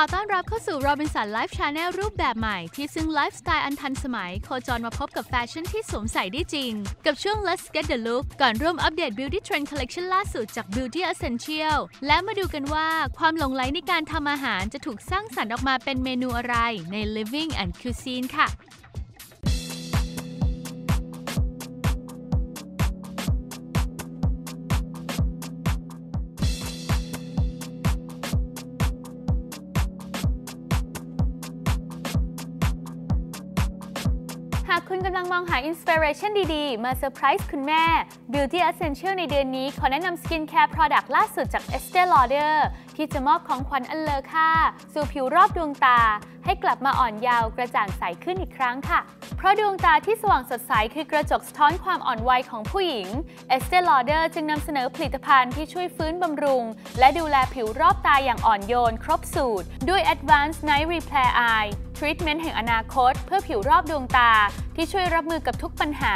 อต้อนรับเข้าสู่ Robinson Life Channel รูปแบบใหม่ ที่ซึ่งไลฟ์สไตล์อันทันสมัย โคจรมาพบกับแฟชั่นที่สวมใส่ได้จริง กับช่วง Let's Get the Look ก่อนร่วมอัปเดต Beauty Trend Collection ล่าสุดจาก Beauty Essential และมาดูกันว่าความหลงไหลในการทำอาหารจะถูกสร้างสรรค์ออกมาเป็นเมนูอะไรใน Living and Cuisine ค่ะหากคุณกำลังมองหา inspiration ดีๆ มาเซอร์ไพรส์คุณแม่ Beauty Essential ในเดือนนี้ ขอแนะนำ skincare Product ล่าสุดจาก Estee Lauder ที่จะมอบของขวัญอันเลอค่า สู่ผิวรอบดวงตา ให้กลับมาอ่อนเยาว์กระจ่างใสขึ้นอีกครั้งค่ะ เพราะดวงตาที่สว่างสดใสคือกระจกสะท้อนความอ่อนวัยของผู้หญิง Estee Lauder จึงนำเสนอผลิตภัณฑ์ที่ช่วยฟื้นบำรุง และดูแลผิวรอบตาอย่างอ่อนโยน ครบสูตร ด้วย Advanced Night Repair Eye ทรีทเมนต์แห่งอนาคต เพื่อผิวรอบดวงตา ที่ช่วยรับมือกับทุกปัญหา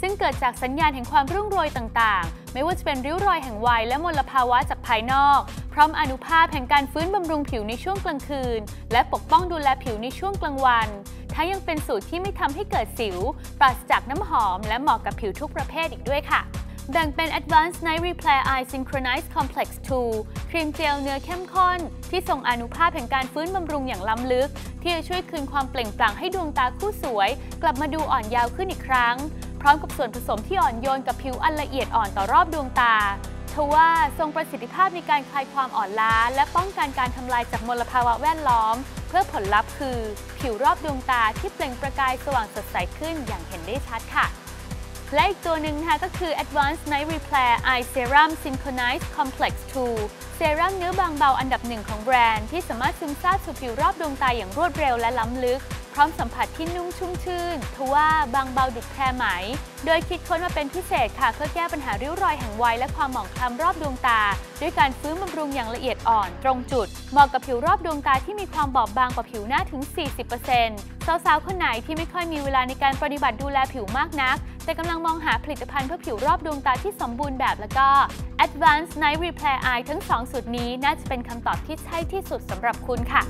ซึ่งเกิดจากสัญญาณแห่งความรุ่งโรยต่างๆ ไม่ว่าจะเป็นริ้วรอยแห่งวัยและมลภาวะจากภายนอก พร้อมอนุภาพแห่งการฟื้นบำรุงผิวในช่วงกลางคืน และปกป้องดูแลผิวในช่วงกลางวันทั้งยังเป็นสูตรที่ไม่ทำให้เกิดสิว ปราศจากน้ำหอม และเหมาะกับผิวทุกประเภทอีกด้วยค่ะ แบ่งเป็น Advanced Night Repair Eye Synchronized Complex 2 ครีมเจลเนื้อเข้มข้น ที่ทรงอนุภาพแห่งการฟื้นบำรุงอย่างล้ำลึก ที่จะช่วยคืนความเปล่งปลั่งให้ดวงตาคู่สวย กลับมาดูอ่อนยาวขึ้นอีกครั้ง พร้อมกับส่วนผสมที่อ่อนโยนกับผิวอันละเอียดอ่อนต่อรอบดวงตา ทว่าทรงประสิทธิภาพในการคลายความอ่อนล้า และป้องกันการทำลายจากมลภาวะแวดล้อม เพื่อผลลัพธ์คือ ผิวรอบดวงตาที่เปล่งประกายสว่างสดใสขึ้นอย่างเห็นได้ชัดค่ะ และอีกตัวหนึ่งนะคะก็คือ Advanced Night Repair Eye Serum Synchronized Complex 2 เซรั่มเนื้อบางเบาอันดับหนึ่งของแบรนด์ที่สามารถซึมซาบสู่ผิวรอบดวงตาอย่างรวดเร็วและล้ำลึก พร้อมสัมผัสที่นุ่มชุ่มชื่นทว่าบางเบาดุดแพรไหม โดยคิดค้นมาเป็นพิเศษค่ะ เพื่อแก้ปัญหาริ้วรอยแห่งวัยและความหมองคล้ำรอบดวงตา ด้วยการฟื้นบำรุงอย่างละเอียดอ่อนตรงจุด เหมาะกับผิวรอบดวงตาที่มีความบอบบางกว่าผิวหน้าถึง 40%สาวๆคนไหนที่ไม่ค่อยมีเวลาในการปฏิบัติดูแลผิวมากนัก แต่กำลังมองหาผลิตภัณฑ์เพื่อผิวรอบดวงตาที่สมบูรณ์แบบแล้วก็ Advanced Night Repair Eye ทั้ง 2 สูตรนี้น่าจะเป็นคำตอบที่ใช่ที่สุดสำหรับคุณค่ะ